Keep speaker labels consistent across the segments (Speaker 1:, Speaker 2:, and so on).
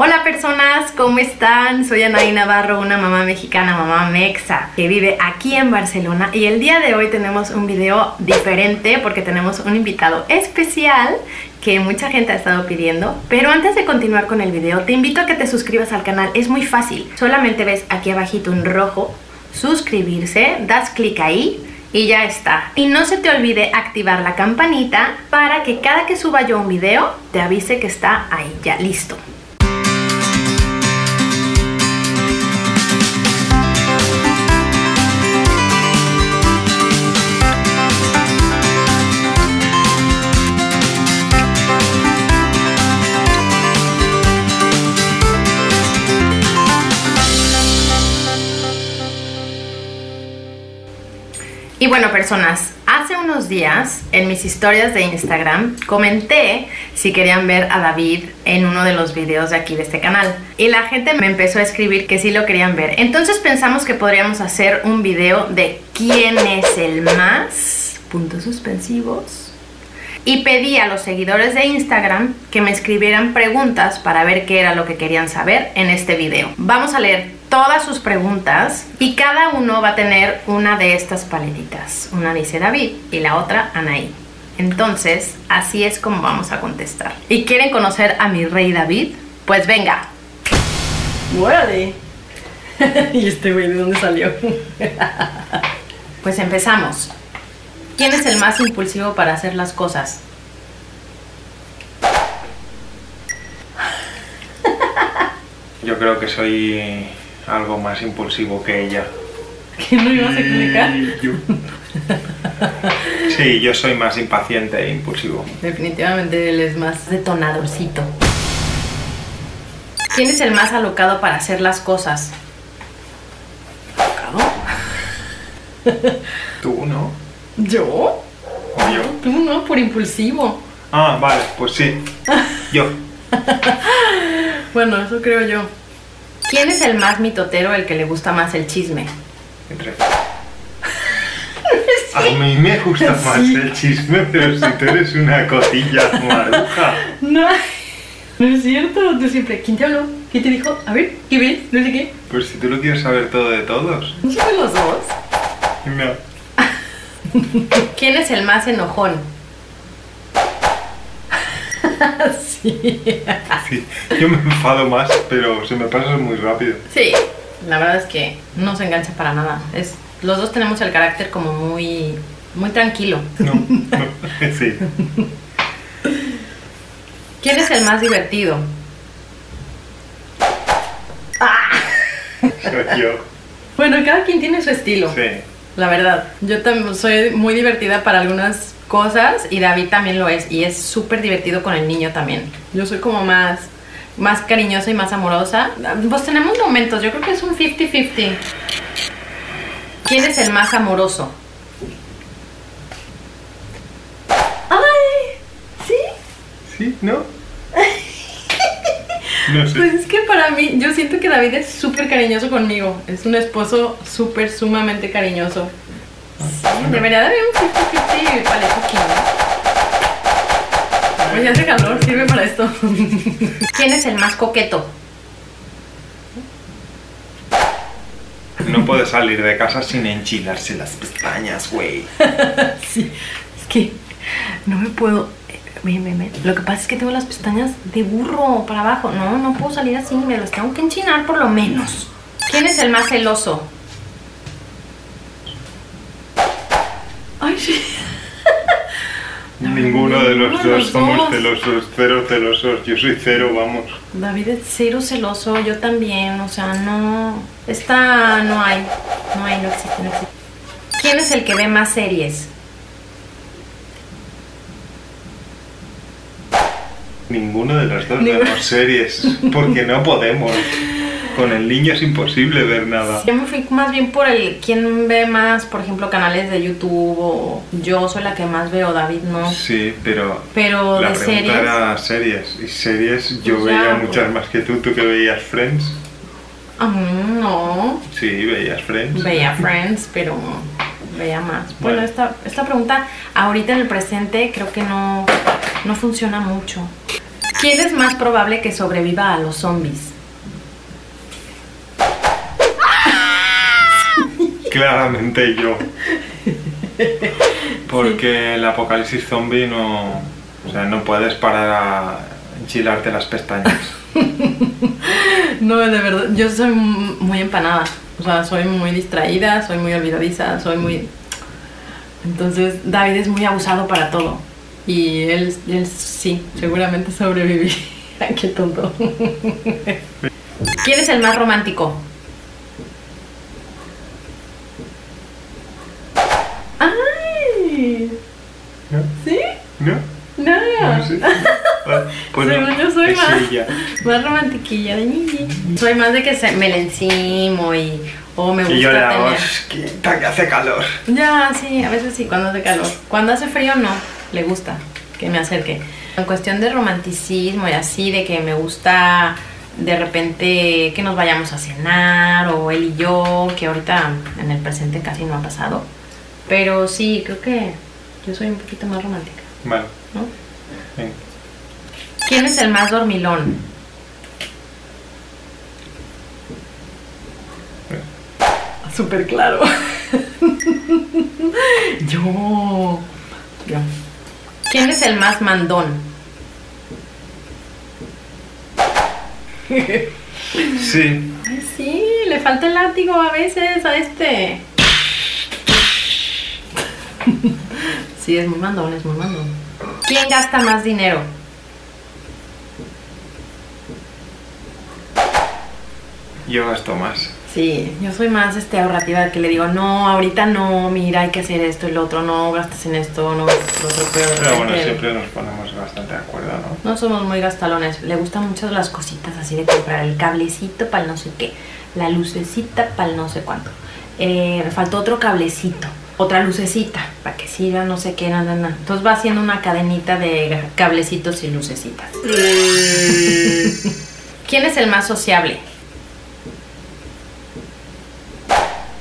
Speaker 1: Hola personas, ¿cómo están? Soy Anaí Navarro, una mamá mexicana, mamá mexa, que vive aquí en Barcelona y el día de hoy tenemos un video diferente porque tenemos un invitado especial que mucha gente ha estado pidiendo. Pero antes de continuar con el video, te invito a que te suscribas al canal, es muy fácil. Solamente ves aquí abajito un rojo, suscribirse, das clic ahí y ya está. Y no se te olvide activar la campanita para que cada que suba yo un video te avise que está ahí, ya listo. Y bueno, personas, hace unos días en mis historias de Instagram comenté si querían ver a David en uno de los videos de aquí de este canal. Y la gente me empezó a escribir que sí lo querían ver. Entonces pensamos que podríamos hacer un video de quién es el más, puntos suspensivos, y pedí a los seguidores de Instagram que me escribieran preguntas para ver qué era lo que querían saber en este video. Vamos a leer todas sus preguntas y cada uno va a tener una de estas paletitas. Una dice David y la otra Anaí. Entonces, así es como vamos a contestar. ¿Y quieren conocer a mi rey David? Pues venga.
Speaker 2: ¡Órale! ¿Y este güey de dónde salió?
Speaker 1: pues empezamos. ¿Quién es el más impulsivo para hacer las cosas?
Speaker 3: Yo creo que soy algo más impulsivo que ella.
Speaker 2: ¿Qué no ibas a explicar?
Speaker 3: Yo. Sí, yo soy más impaciente e impulsivo.
Speaker 1: Definitivamente él es más detonadorcito. ¿Quién es el más alocado para hacer las cosas?
Speaker 2: ¿Alocado?
Speaker 3: Tú, ¿no?
Speaker 2: ¿Yo?
Speaker 3: ¿O yo?
Speaker 2: Tú no, por impulsivo.
Speaker 3: Ah, vale, pues sí. Yo.
Speaker 2: bueno, eso creo yo.
Speaker 1: ¿Quién es el más mitotero, el que le gusta más el chisme?
Speaker 3: Entre. A mí me gusta más el chisme, pero si tú eres una cotilla maruja.
Speaker 2: No, no es cierto. Tú siempre, ¿quién te habló? ¿Quién te dijo? A ver, ¿qué ves? No sé qué.
Speaker 3: Pues si tú lo quieres saber todo de todos.
Speaker 2: ¿No sabes los dos?
Speaker 3: No.
Speaker 1: ¿Quién es el más enojón?
Speaker 2: sí.
Speaker 3: sí. Yo me enfado más, pero se me pasa muy rápido.
Speaker 1: Sí, la verdad es que no se engancha para nada. Es, los dos tenemos el carácter como muy, muy tranquilo.
Speaker 3: No, no sí.
Speaker 1: ¿Quién es el más divertido?
Speaker 3: Soy yo.
Speaker 2: Bueno, cada quien tiene su estilo.
Speaker 3: Sí
Speaker 1: la verdad. Yo también soy muy divertida para algunas cosas y David también lo es y es súper divertido con el niño también. Yo soy como más más cariñosa y más amorosa. Pues tenemos momentos, yo creo que es un 50-50. ¿Quién es el más amoroso?
Speaker 2: ¡Ay! ¿Sí?
Speaker 3: ¿Sí? ¿No?
Speaker 2: Pues es que para mí, yo siento que David es súper cariñoso conmigo. Es un esposo súper, sumamente cariñoso. Sí, debería de haber un 50-50 paletuki, Pues ya hace calor, sirve para esto.
Speaker 1: ¿Quién es el más coqueto?
Speaker 3: No puede salir de casa sin enchilarse las pestañas, güey.
Speaker 2: sí, es que no me puedo lo que pasa es que tengo las pestañas de burro para abajo. No, no puedo salir así, me las tengo que enchinar por lo menos.
Speaker 1: ¿Quién es el más celoso?
Speaker 2: Ay, sí.
Speaker 3: Ninguno de los dos somos celosos, cero celosos. Yo soy cero, vamos.
Speaker 1: David es cero celoso, yo también. O sea, no. Esta no hay. No hay, no existe, no existe. ¿Quién es el que ve más series?
Speaker 3: Ninguno de los dos vemos series, porque no podemos. Con el niño es imposible ver nada.
Speaker 1: Yo me fui más bien por el quién ve más, por ejemplo, canales de YouTube o yo soy la que más veo, David no.
Speaker 3: Sí, pero
Speaker 1: pero
Speaker 3: la
Speaker 1: de series.
Speaker 3: era series y series yo veía muchas pues. más que tú, tú que veías Friends.
Speaker 1: Ah, no.
Speaker 3: Sí, veías Friends.
Speaker 1: Veía Friends, pero veía más. Bueno, esta, esta pregunta ahorita en el presente creo que no, no funciona mucho. ¿Quién es más probable que sobreviva a los zombies?
Speaker 3: Claramente yo. Porque el apocalipsis zombie no. O sea, no puedes parar a enchilarte las pestañas.
Speaker 1: No, de verdad, yo soy muy empanada. O sea, soy muy distraída, soy muy olvidadiza, soy muy... Entonces, David es muy abusado para todo. Y él, él sí, seguramente sobreviviría. Qué tonto. ¿Quién es el más romántico? ¡Ay!
Speaker 3: ¿No?
Speaker 1: ¿Sí?
Speaker 3: ¿No?
Speaker 1: No.
Speaker 3: No sé. Ah, pues
Speaker 1: Según yo soy más.
Speaker 3: ella.
Speaker 1: Más romantiquilla de ñiñi. Soy más de que se, me le encimo y... O me gusta
Speaker 3: Y yo le hago,
Speaker 1: tener...
Speaker 3: "Shh, quita que hace calor.
Speaker 1: Ya, sí, a veces sí, cuando hace calor. Cuando hace frío no, le gusta que me acerque. En cuestión de romanticismo y así, de que me gusta de repente que nos vayamos a cenar o él y yo, que ahorita en el presente casi no ha pasado. Pero sí, creo que yo soy un poquito más romántica,
Speaker 3: Vale,
Speaker 1: ¿no?
Speaker 3: venga.
Speaker 1: ¿Quién es el más dormilón? Súper claro. yo. Yo. ¿Quién es el más mandón?
Speaker 3: Sí,
Speaker 1: Ay, sí, le falta el látigo a veces a este. Sí, es muy mandón, es muy mandón. ¿Quién gasta más dinero?
Speaker 3: yo gasto más.
Speaker 1: Sí, yo soy más este ahorrativa que le digo, no, ahorita no, mira, hay que hacer esto y lo otro, no gastes en esto, no lo otro, pero,
Speaker 3: Pero bueno, siempre nos ponemos bastante de acuerdo, ¿no?
Speaker 1: no somos muy gastalones, le gustan mucho las cositas así de comprar el cablecito para el no sé qué, la lucecita para el no sé cuánto. Eh, faltó otro cablecito, otra lucecita para que sirva no sé qué, nada, nada. Entonces va haciendo una cadenita de cablecitos y lucecitas. ¿Quién es el más sociable?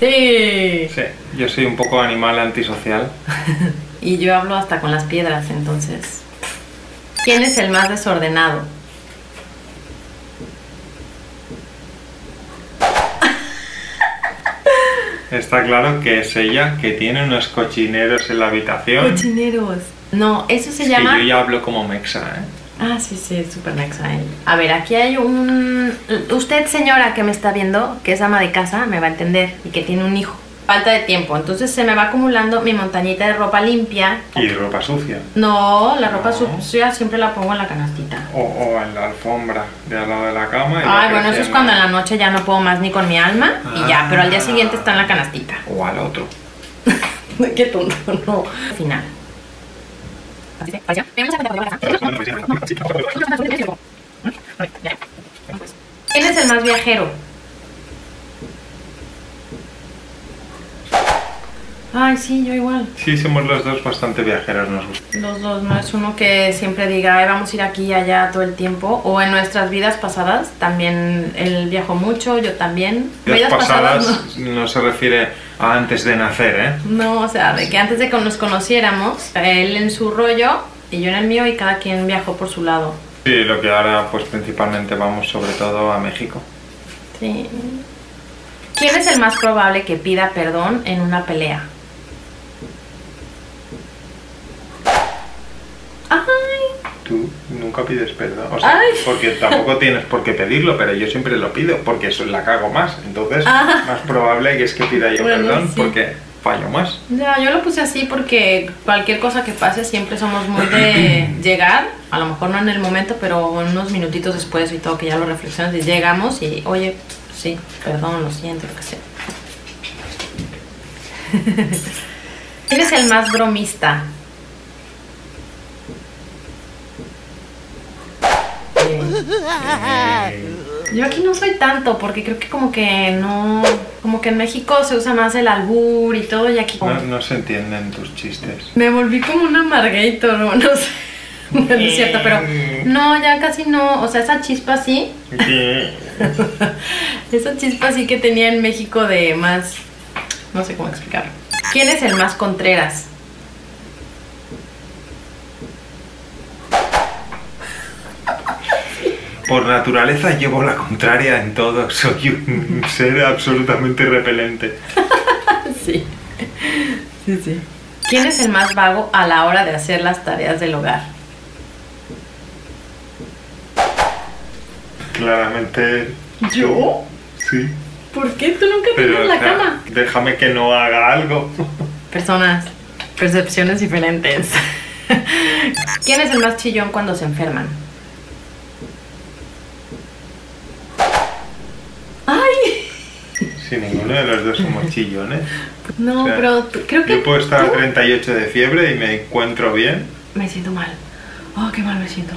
Speaker 1: Sí.
Speaker 3: Sí, yo soy un poco animal antisocial.
Speaker 1: Y yo hablo hasta con las piedras, entonces. ¿Quién es el más desordenado?
Speaker 3: Está claro que es ella que tiene unos cochineros en la habitación.
Speaker 1: Cochineros. No, eso se
Speaker 3: Es
Speaker 1: llama.
Speaker 3: que yo ya hablo como mexa, ¿eh?
Speaker 1: Ah, sí, sí, es súper mexa él. A ver, aquí hay un... Usted, señora, que me está viendo, que es ama de casa, me va a entender y que tiene un hijo. Falta de tiempo, entonces se me va acumulando mi montañita de ropa limpia.
Speaker 3: Y ropa sucia.
Speaker 1: No, la ropa
Speaker 3: No.
Speaker 1: sucia siempre la pongo en la canastita.
Speaker 3: O, o en la alfombra de al lado de la cama. y
Speaker 1: Ay, bueno, eso es cuando en la noche ya no puedo más ni con mi alma y ya, pero al día siguiente está en la canastita.
Speaker 3: O al otro.
Speaker 1: Qué tonto, no. Final. ¿Quién es el más viajero? Ay, sí, yo igual.
Speaker 3: Sí, somos los dos bastante viajeros, nos gusta.
Speaker 1: Los dos, no es uno que siempre diga, "Ay, vamos a ir aquí y allá todo el tiempo. O en nuestras vidas pasadas, también él viajó mucho, yo también.
Speaker 3: Vidas pasadas
Speaker 1: no.
Speaker 3: no. se refiere a antes de nacer, ¿eh?
Speaker 1: No, o sea, de que antes de que nos conociéramos, él en su rollo y yo en el mío y cada quien viajó por su lado.
Speaker 3: Sí, lo que ahora pues principalmente vamos sobre todo a México.
Speaker 1: Sí. ¿Quién es el más probable que pida perdón en una pelea? Ay,
Speaker 3: Tú nunca pides perdón, o sea,
Speaker 1: Ay.
Speaker 3: porque tampoco tienes por qué pedirlo, pero yo siempre lo pido porque eso la cago más. Entonces,
Speaker 1: Ah.
Speaker 3: más probable que es que pida yo
Speaker 1: Bueno,
Speaker 3: perdón
Speaker 1: sí.
Speaker 3: porque fallo más.
Speaker 1: ya, yo lo puse así porque cualquier cosa que pase siempre somos muy de llegar, a lo mejor no en el momento, pero unos minutitos después y todo que ya lo reflexionas y llegamos y, oye, sí, perdón, lo siento, lo que sea. ¿Quién es el más bromista? Yo aquí no soy tanto porque creo que como que no, como que en México se usa más el albur y todo y aquí
Speaker 3: No, no se entienden tus chistes.
Speaker 1: me volví como un amargator, no, no sé. No es cierto, pero no, ya casi no, o sea, esa chispa sí, esa chispa sí que tenía en México de más, no sé cómo explicarlo. ¿Quién es el más Contreras?
Speaker 3: Por naturaleza llevo la contraria en todo. Soy un ser absolutamente repelente.
Speaker 1: Sí. Sí, sí. ¿Quién es el más vago a la hora de hacer las tareas del hogar?
Speaker 3: Claramente.
Speaker 1: ¿Yo?
Speaker 3: Sí.
Speaker 1: ¿Por qué tú nunca tienes la cama?
Speaker 3: déjame que no haga algo.
Speaker 1: Personas, percepciones diferentes. ¿Quién es el más chillón cuando se enferman? ¡Ay!
Speaker 3: Si ninguno de los dos somos chillones.
Speaker 1: No,
Speaker 3: O sea,
Speaker 1: pero creo que
Speaker 3: Yo puedo estar a
Speaker 1: tú-
Speaker 3: 38 de fiebre y me encuentro bien.
Speaker 1: Me siento mal. Oh, qué mal me siento.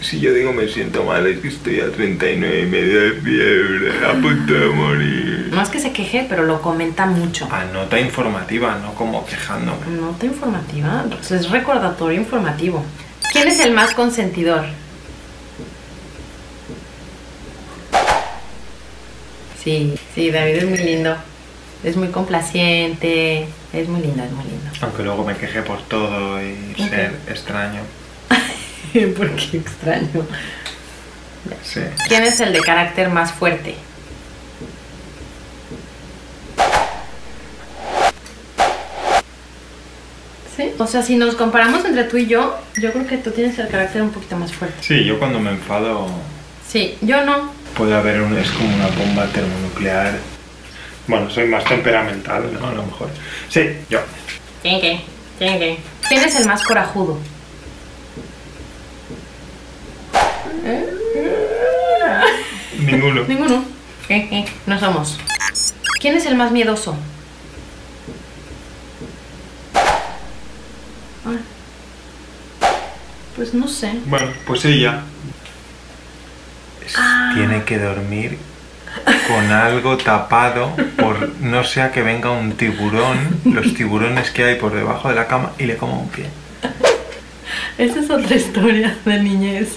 Speaker 3: Si yo digo me siento mal es que estoy a 39 y medio de fiebre, a punto de morir.
Speaker 1: No es que se queje, pero lo comenta mucho.
Speaker 3: A nota informativa, no como quejándome.
Speaker 1: Nota informativa, pues es recordatorio informativo. ¿Quién es el más consentidor? Sí, sí, David es muy lindo. Es muy complaciente. Es muy lindo, es muy lindo.
Speaker 3: Aunque luego me queje por todo y ser extraño.
Speaker 1: Porque extraño.
Speaker 3: Sí.
Speaker 1: ¿Quién es el de carácter más fuerte? ¿Sí? O sea, si nos comparamos entre tú y yo, yo creo que tú tienes el carácter un poquito más fuerte.
Speaker 3: Sí, yo cuando me enfado
Speaker 1: Sí, yo no.
Speaker 3: Puede haber un... es como una bomba termonuclear. Bueno, soy más temperamental, ¿no? A lo mejor. Sí, yo.
Speaker 1: ¿Quién qué? ¿Quién qué? ¿Quién es el más corajudo?
Speaker 3: Ninguno.
Speaker 1: Ninguno. ¿Qué qué? No somos. ¿Quién es el más miedoso? Ah. Pues no sé.
Speaker 3: Bueno, pues ella.
Speaker 1: Ah.
Speaker 3: Tiene que dormir con algo tapado por no sea que venga un tiburón, los tiburones que hay por debajo de la cama y le coma un pie.
Speaker 1: Esa es otra historia de niñez.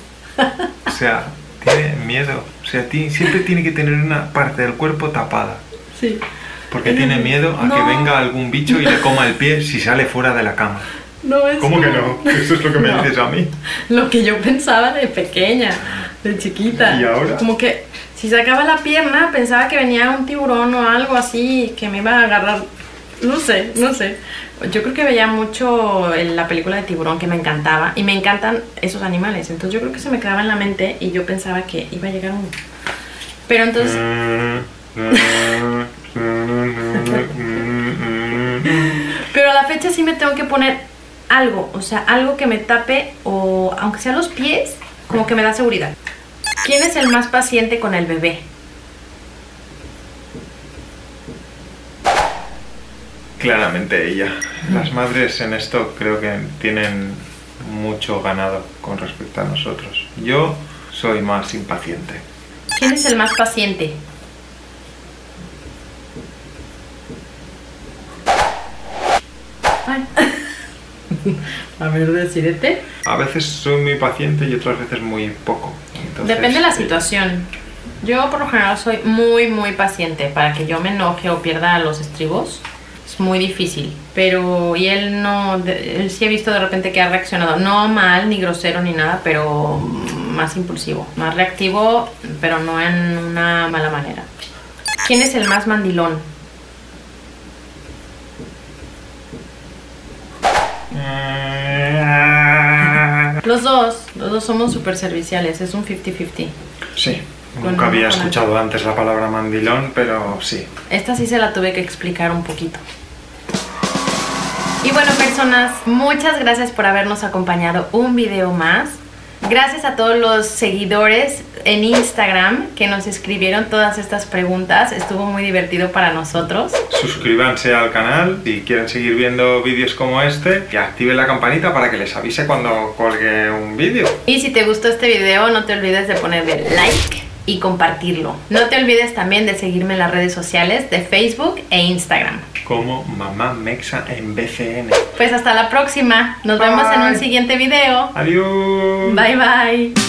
Speaker 3: O sea, tiene miedo. O sea, ti- siempre tiene que tener una parte del cuerpo tapada.
Speaker 1: Sí.
Speaker 3: Porque tiene miedo a que venga algún bicho y le coma el pie si sale fuera de la cama.
Speaker 1: No es
Speaker 3: ¿Cómo que no? Eso es lo que me
Speaker 1: No.
Speaker 3: dices a mí.
Speaker 1: lo que yo pensaba de pequeña, de chiquita.
Speaker 3: ¿Y ahora?
Speaker 1: Como que si sacaba la pierna pensaba que venía un tiburón o algo así que me iba a agarrar. No sé, no sé. Yo creo que veía mucho la película de tiburón que me encantaba y me encantan esos animales. Entonces yo creo que se me quedaba en la mente y yo pensaba que iba a llegar uno. Pero entonces Pero a la fecha sí me tengo que poner algo, o sea, algo que me tape o aunque sea los pies, como que me da seguridad. ¿Quién es el más paciente con el bebé?
Speaker 3: Claramente ella. Las madres en esto creo que tienen mucho ganado con respecto a nosotros. Yo soy más impaciente.
Speaker 1: ¿Quién es el más paciente? A ver, decídete.
Speaker 3: A veces soy muy paciente y otras veces muy poco. Entonces,
Speaker 1: Depende de la situación. Yo por lo general soy muy, muy paciente. Para que yo me enoje o pierda los estribos es muy difícil. Pero, y él no, él sí he visto de repente que ha reaccionado, no mal, ni grosero, ni nada, pero más impulsivo, más reactivo, pero no en una mala manera. ¿Quién es el más mandilón? Los dos, los dos somos súper serviciales, es un 50-50.
Speaker 3: Sí,
Speaker 1: Con
Speaker 3: nunca había escuchado antes la palabra mandilón, pero sí.
Speaker 1: Esta sí se la tuve que explicar un poquito. Y bueno, personas, muchas gracias por habernos acompañado un video más. Gracias a todos los seguidores en Instagram que nos escribieron todas estas preguntas. Estuvo muy divertido para nosotros.
Speaker 3: Suscríbanse al canal si quieren seguir viendo vídeos como este y activen la campanita para que les avise cuando colgue un vídeo.
Speaker 1: Y si te gustó este video, no te olvides de ponerle like y compartirlo. No te olvides también de seguirme en las redes sociales de Facebook e Instagram.
Speaker 3: Como Mamá Mexa en BCN.
Speaker 1: Pues hasta la próxima. Nos vemos en un siguiente video.
Speaker 3: Adiós.
Speaker 1: Bye bye.